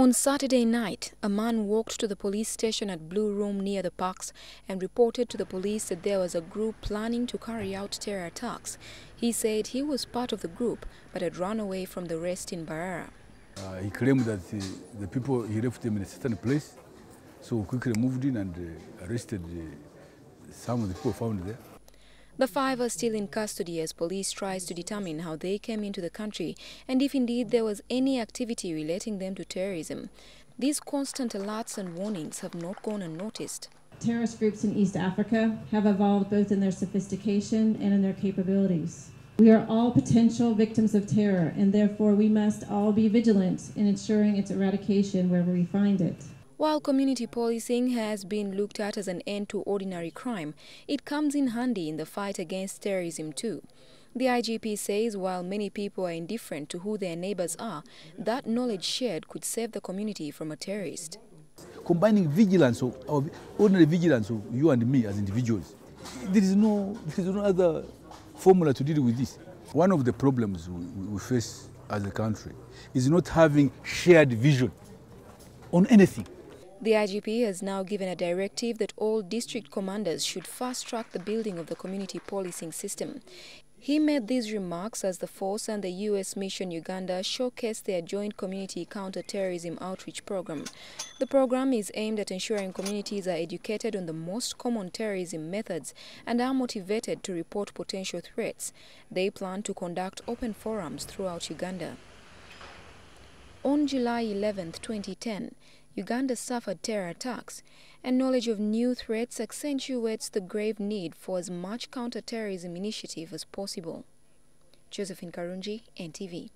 On Saturday night, a man walked to the police station at Blue Room near the parks and reported to the police that there was a group planning to carry out terror attacks. He said he was part of the group but had run away from the rest in Mbarara. Uh, he claimed that uh, the people, he left them in a certain place, so quickly moved in and uh, arrested uh, some of the people found there. The five are still in custody as police tries to determine how they came into the country and if indeed there was any activity relating them to terrorism. These constant alerts and warnings have not gone unnoticed. Terrorist groups in East Africa have evolved both in their sophistication and in their capabilities. We are all potential victims of terror, and therefore we must all be vigilant in ensuring its eradication wherever we find it. While community policing has been looked at as an end to ordinary crime, it comes in handy in the fight against terrorism too. The IGP says while many people are indifferent to who their neighbors are, that knowledge shared could save the community from a terrorist. Combining vigilance of, of ordinary vigilance of you and me as individuals, there is no there is no other formula to deal with this. One of the problems we, we face as a country is not having shared vision on anything. The IGP has now given a directive that all district commanders should fast-track the building of the community policing system. He made these remarks as the force and the U.S. Mission Uganda showcased their joint community counter-terrorism outreach program. The program is aimed at ensuring communities are educated on the most common terrorism methods and are motivated to report potential threats. They plan to conduct open forums throughout Uganda. On July 11, 2010, Uganda suffered terror attacks, and knowledge of new threats accentuates the grave need for as much counter-terrorism initiative as possible. Josephine Karunji, NTV.